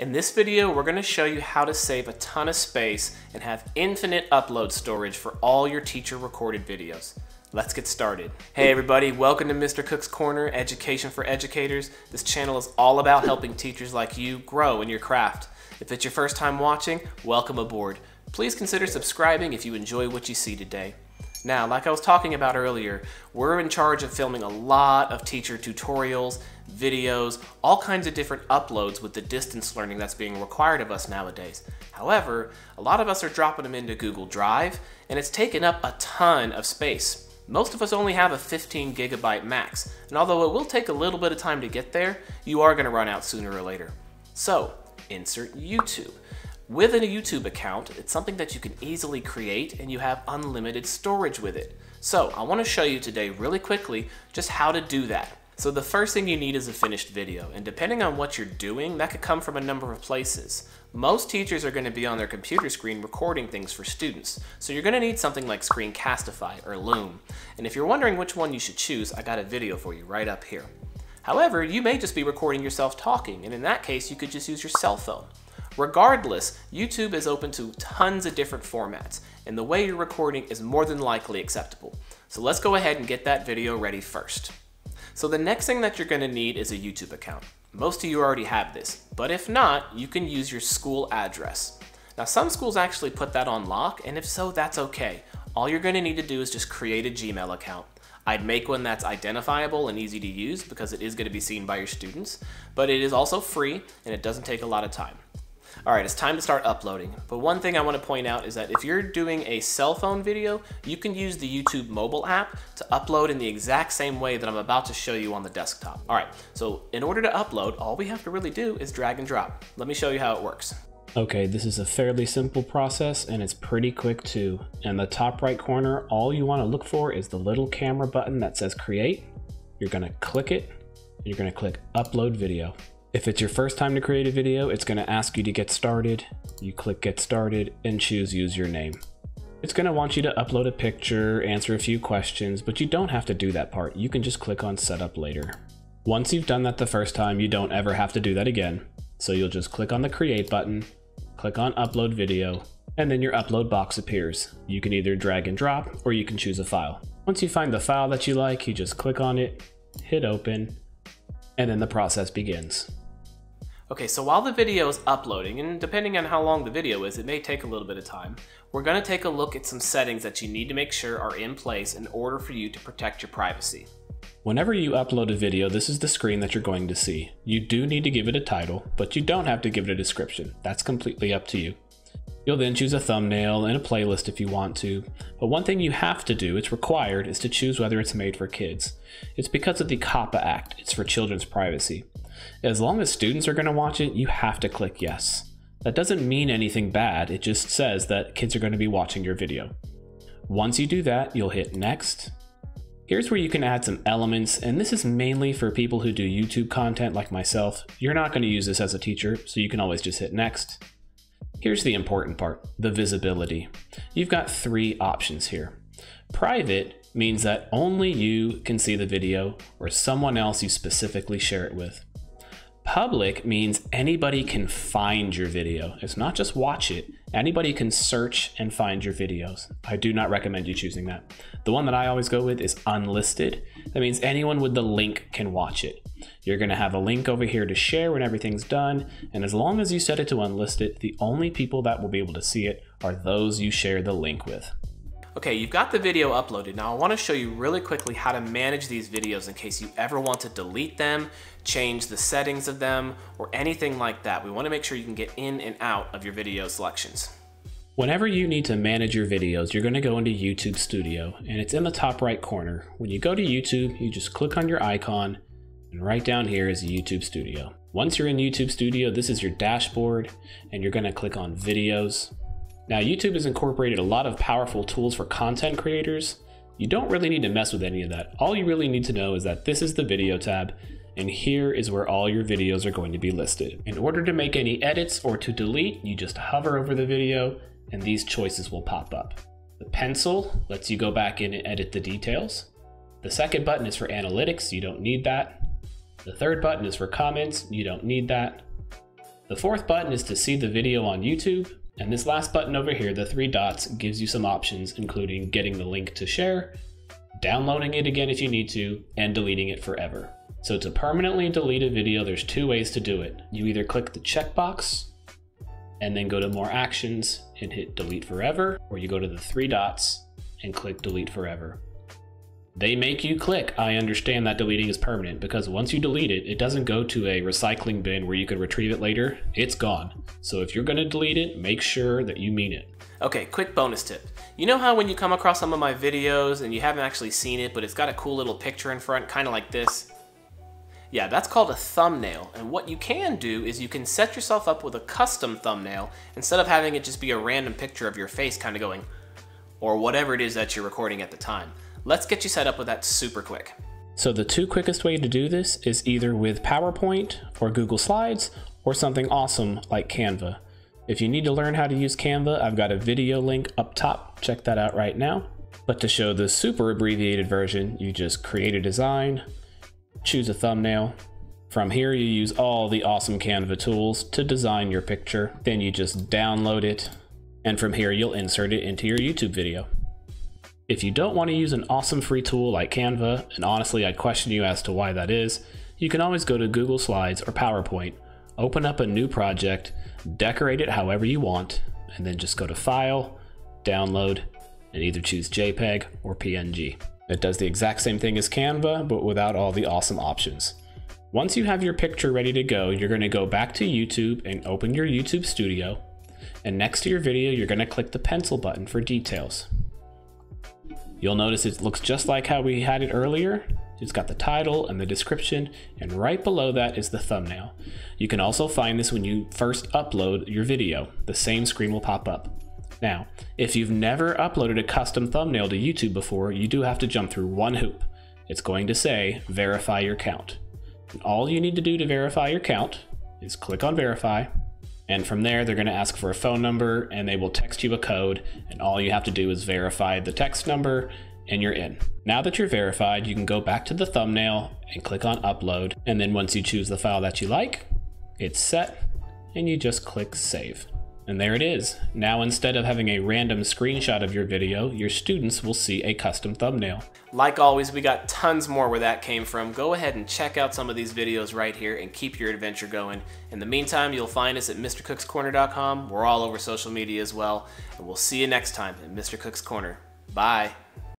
In this video, we're gonna show you how to save a ton of space and have infinite upload storage for all your teacher recorded videos. Let's get started. Hey everybody, welcome to Mr. Cook's Corner, Education for Educators. This channel is all about helping teachers like you grow in your craft. If it's your first time watching, welcome aboard. Please consider subscribing if you enjoy what you see today. Now, like I was talking about earlier, we're in charge of filming a lot of teacher tutorials, videos, all kinds of different uploads with the distance learning that's being required of us nowadays. However, a lot of us are dropping them into Google Drive, and it's taken up a ton of space. Most of us only have a 15 gigabyte max, and although it will take a little bit of time to get there, you are going to run out sooner or later. So, insert YouTube. With a YouTube account, it's something that you can easily create and you have unlimited storage with it. So I wanna show you today really quickly just how to do that. So the first thing you need is a finished video, and depending on what you're doing, that could come from a number of places. Most teachers are gonna be on their computer screen recording things for students, so you're gonna need something like Screencastify or Loom. And if you're wondering which one you should choose, I got a video for you right up here. However, you may just be recording yourself talking, and in that case, you could just use your cell phone. Regardless, YouTube is open to tons of different formats, and the way you're recording is more than likely acceptable. So let's go ahead and get that video ready first. So the next thing that you're gonna need is a YouTube account. Most of you already have this, but if not, you can use your school address. Now some schools actually put that on lock, and if so, that's okay. All you're gonna need to do is just create a Gmail account. I'd make one that's identifiable and easy to use because it is gonna be seen by your students, but it is also free and it doesn't take a lot of time. All right, it's time to start uploading. But one thing I want to point out is that if you're doing a cell phone video, you can use the YouTube mobile app to upload in the exact same way that I'm about to show you on the desktop. All right, so in order to upload, all we have to really do is drag and drop. Let me show you how it works. Okay, this is a fairly simple process and it's pretty quick too. In the top right corner, all you want to look for is the little camera button that says create. You're going to click it and you're going to click upload video. If it's your first time to create a video, it's going to ask you to get started. You click get started and choose use your name. It's going to want you to upload a picture, answer a few questions, but you don't have to do that part. You can just click on setup later. Once you've done that the first time, you don't ever have to do that again. So you'll just click on the create button, click on upload video, and then your upload box appears. You can either drag and drop or you can choose a file. Once you find the file that you like, you just click on it, hit open, and then the process begins. Okay, so while the video is uploading, and depending on how long the video is, it may take a little bit of time, we're going to take a look at some settings that you need to make sure are in place in order for you to protect your privacy. Whenever you upload a video, this is the screen that you're going to see. You do need to give it a title, but you don't have to give it a description. That's completely up to you. You'll then choose a thumbnail and a playlist if you want to, but one thing you have to do, it's required, is to choose whether it's made for kids. It's because of the COPPA Act, it's for children's privacy. As long as students are going to watch it, you have to click yes. That doesn't mean anything bad, it just says that kids are going to be watching your video. Once you do that, you'll hit next. Here's where you can add some elements, and this is mainly for people who do YouTube content like myself. You're not going to use this as a teacher, so you can always just hit next. Here's the important part, the visibility. You've got three options here. Private means that only you can see the video or someone else you specifically share it with. Public means anybody can find your video. It's not just watch it. Anybody can search and find your videos. I do not recommend you choosing that. The one that I always go with is unlisted. That means anyone with the link can watch it. You're going to have a link over here to share when everything's done. And as long as you set it to unlisted, the only people that will be able to see it are those you share the link with. Okay, you've got the video uploaded. Now I wanna show you really quickly how to manage these videos in case you ever want to delete them, change the settings of them, or anything like that. We wanna make sure you can get in and out of your video selections. Whenever you need to manage your videos, you're going to go into YouTube Studio, and it's in the top right corner. When you go to YouTube, you just click on your icon, and right down here is YouTube Studio. Once you're in YouTube Studio, this is your dashboard, and you're going to click on Videos. Now, YouTube has incorporated a lot of powerful tools for content creators. You don't really need to mess with any of that. All you really need to know is that this is the video tab, and here is where all your videos are going to be listed. In order to make any edits or to delete, you just hover over the video and these choices will pop up. The pencil lets you go back in and edit the details. The second button is for analytics, you don't need that. The third button is for comments, you don't need that. The fourth button is to see the video on YouTube, and this last button over here, the three dots, gives you some options, including getting the link to share, downloading it again if you need to, and deleting it forever. So to permanently delete a video, there's two ways to do it. You either click the checkbox and then go to more actions and hit delete forever, or you go to the three dots and click delete forever. They make you click, I understand that deleting is permanent, because once you delete it, it doesn't go to a recycling bin where you could retrieve it later. It's gone. So if you're going to delete it, make sure that you mean it. Okay, quick bonus tip. You know how when you come across some of my videos and you haven't actually seen it, but it's got a cool little picture in front, kind of like this? Yeah, that's called a thumbnail. And what you can do is you can set yourself up with a custom thumbnail instead of having it just be a random picture of your face kind of going, or whatever it is that you're recording at the time. Let's get you set up with that super quick. So the two quickest way to do this is either with PowerPoint or Google Slides or something awesome like Canva. If you need to learn how to use Canva, I've got a video link up top. Check that out right now. But to show the super abbreviated version, you just create a design, choose a thumbnail. From here, you use all the awesome Canva tools to design your picture. Then you just download it, and from here, you'll insert it into your YouTube video. If you don't want to use an awesome free tool like Canva, and honestly, I'd question you as to why that is, you can always go to Google Slides or PowerPoint, open up a new project, decorate it however you want, and then just go to File, Download, and either choose JPEG or PNG. It does the exact same thing as Canva, but without all the awesome options. Once you have your picture ready to go, you're going to go back to YouTube and open your YouTube Studio. And next to your video, you're going to click the pencil button for details. You'll notice it looks just like how we had it earlier. It's got the title and the description, and right below that is the thumbnail. You can also find this when you first upload your video. The same screen will pop up. Now, if you've never uploaded a custom thumbnail to YouTube before, you do have to jump through one hoop. It's going to say verify your count. And all you need to do to verify your count is click on verify, and from there they're going to ask for a phone number and they will text you a code, and all you have to do is verify the text number and you're in. Now that you're verified, you can go back to the thumbnail and click on upload, and then once you choose the file that you like, it's set, and you just click save. And there it is. Now instead of having a random screenshot of your video, your students will see a custom thumbnail. Like always, we got tons more where that came from. Go ahead and check out some of these videos right here and keep your adventure going. In the meantime, you'll find us at MrCooksCorner.com. We're all over social media as well. And we'll see you next time at Mr. Cook's Corner. Bye.